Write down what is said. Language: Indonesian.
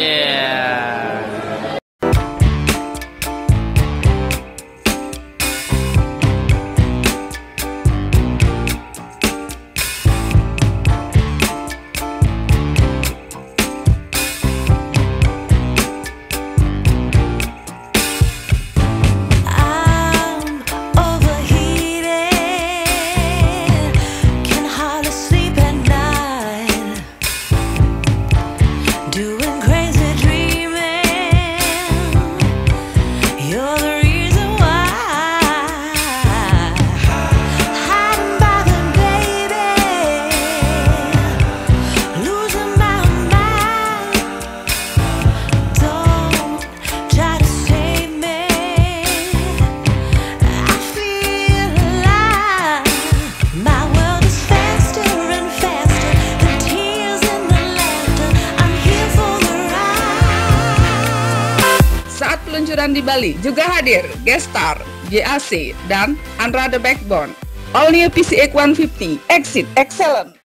Yeah. Peluncuran di Bali juga hadir Gestar, JAC, dan Andra The Backbone. All new PCX 150, Exit Excellent.